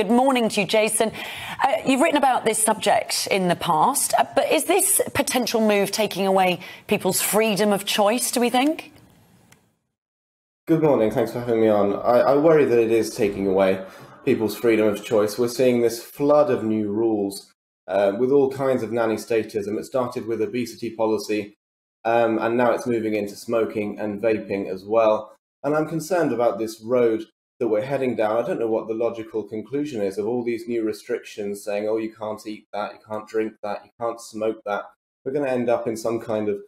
Good morning to you, Jason. Uh, you've written about this subject in the past, uh, but is this potential move taking away people's freedom of choice, do we think? Good morning. Thanks for having me on. I, I worry that it is taking away people's freedom of choice. We're seeing this flood of new rules uh, with all kinds of nanny statism. It started with obesity policy, um, and now it's moving into smoking and vaping as well. And I'm concerned about this road that we're heading down. I don't know what the logical conclusion is of all these new restrictions saying, oh, you can't eat that, you can't drink that, you can't smoke that. We're going to end up in some kind of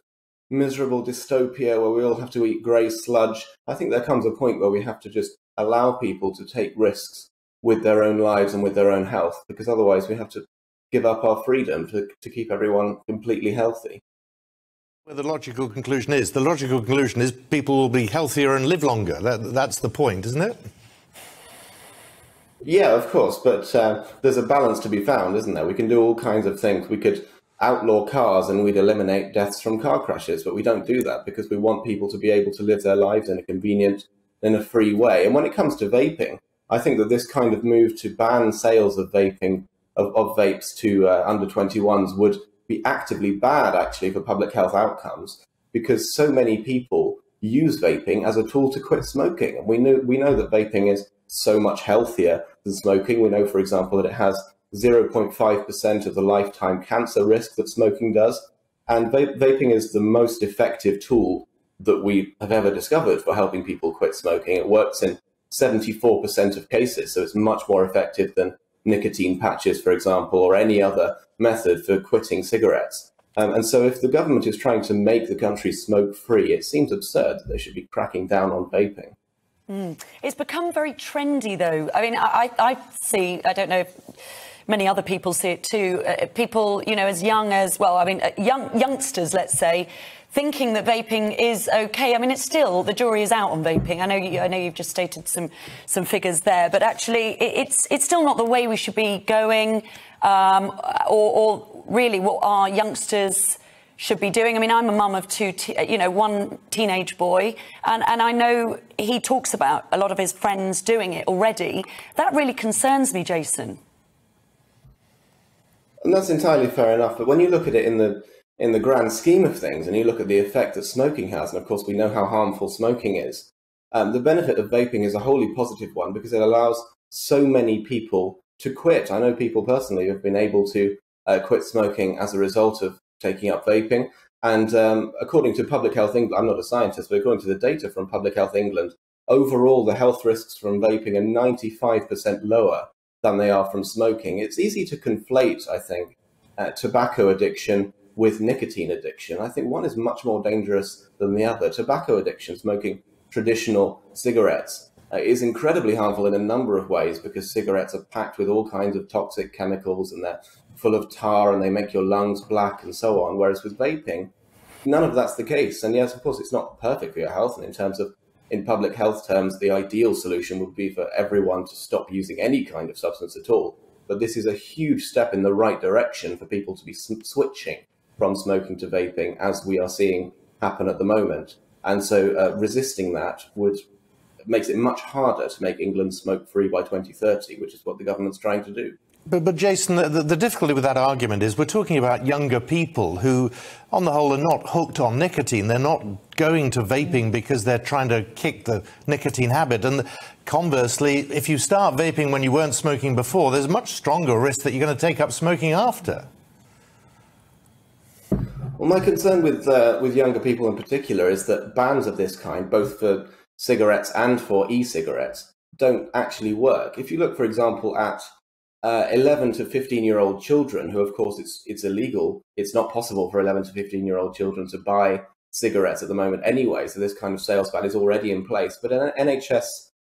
miserable dystopia where we all have to eat grey sludge. I think there comes a point where we have to just allow people to take risks with their own lives and with their own health, because otherwise we have to give up our freedom to, to keep everyone completely healthy. Well, the logical conclusion is the logical conclusion is people will be healthier and live longer. That, that's the point, isn't it? Yeah, of course, but uh, there's a balance to be found, isn't there? We can do all kinds of things. We could outlaw cars and we'd eliminate deaths from car crashes, but we don't do that because we want people to be able to live their lives in a convenient, in a free way. And when it comes to vaping, I think that this kind of move to ban sales of vaping of, of vapes to uh, under 21s would be actively bad actually for public health outcomes because so many people use vaping as a tool to quit smoking. And we know we know that vaping is so much healthier than smoking. We know, for example, that it has 0.5% of the lifetime cancer risk that smoking does. And va- vaping is the most effective tool that we have ever discovered for helping people quit smoking. It works in 74% of cases, so it's much more effective than nicotine patches, for example, or any other method for quitting cigarettes. Um, and so, if the government is trying to make the country smoke free, it seems absurd that they should be cracking down on vaping. Mm. It's become very trendy, though. I mean, I, I see, I don't know if many other people see it too. Uh, people, you know, as young as, well, I mean, uh, young youngsters, let's say, thinking that vaping is okay. I mean, it's still the jury is out on vaping. I know you, I know you've just stated some some figures there, but actually, it, it's it's still not the way we should be going, um, or, or, really what our youngsters should be doing. I mean, I'm a mum of two, you know, one teenage boy, and, and I know he talks about a lot of his friends doing it already. That really concerns me, Jason. And that's entirely fair enough. But when you look at it in the in the grand scheme of things, and you look at the effect that smoking has, and of course we know how harmful smoking is, um, the benefit of vaping is a wholly positive one because it allows so many people to quit. I know people personally have been able to uh, quit smoking as a result of taking up vaping. And um, according to Public Health England, I'm not a scientist, but according to the data from Public Health England, overall the health risks from vaping are 95% lower than they are from smoking. It's easy to conflate, I think, uh, tobacco addiction with nicotine addiction. I think one is much more dangerous than the other. Tobacco addiction, smoking traditional cigarettes, uh, is incredibly harmful in a number of ways because cigarettes are packed with all kinds of toxic chemicals and they're full of tar and they make your lungs black and so on. Whereas with vaping, none of that's the case. And yes, of course, it's not perfect for your health. And in terms of, in public health terms, the ideal solution would be for everyone to stop using any kind of substance at all. But this is a huge step in the right direction for people to be switching from smoking to vaping, as we are seeing happen at the moment. And so uh, resisting that would makes it much harder to make England smoke free by 2030, which is what the government's trying to do. But, but Jason, the, the, difficulty with that argument is we're talking about younger people who, on the whole, are not hooked on nicotine. They're not going to vaping because they're trying to kick the nicotine habit. And conversely, if you start vaping when you weren't smoking before, there's a much stronger risk that you're going to take up smoking after. Well, my concern with uh, with younger people in particular is that bans of this kind, both for cigarettes and for e-cigarettes, don't actually work. If you look, for example, at uh, 11 to 15 year old children, who of course it's it's illegal, it's not possible for 11 to 15 year old children to buy cigarettes at the moment anyway. So this kind of sales ban is already in place. But an NHS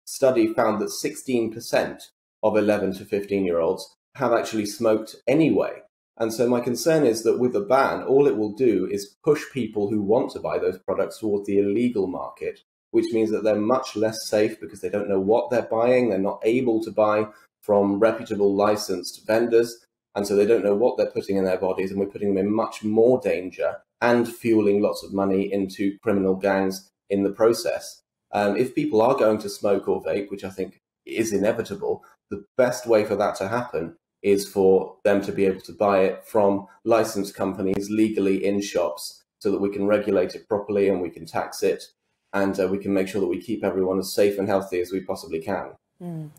study found that 16% of 11 to 15 year olds have actually smoked anyway. And so my concern is that with the ban, all it will do is push people who want to buy those products towards the illegal market, which means that they're much less safe because they don't know what they're buying. They're not able to buy from reputable licensed vendors. And so they don't know what they're putting in their bodies. And we're putting them in much more danger and fueling lots of money into criminal gangs in the process. Um, if people are going to smoke or vape, which I think is inevitable, the best way for that to happen is for them to be able to buy it from licensed companies legally in shops so that we can regulate it properly and we can tax it and uh, we can make sure that we keep everyone as safe and healthy as we possibly can. Mm.